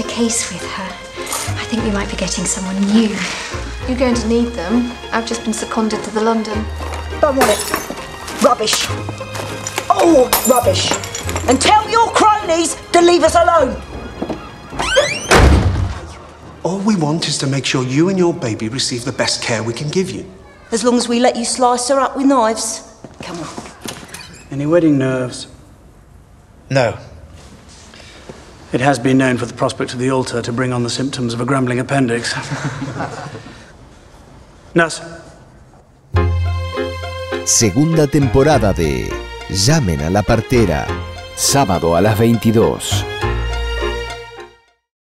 case with her. I think we might be getting someone new. You're going to need them. I've just been seconded to the London. Don't want it. Rubbish. All rubbish. And tell your cronies to leave us alone. All we want is to make sure you and your baby receive the best care we can give you. As long as we let you slice her up with knives. Come on. Any wedding nerves? No. It has been known for the prospect of the altar to bring on the symptoms of a grumbling appendix. Nurse. Segunda temporada de Llamen a la partera. Sábado a las 22.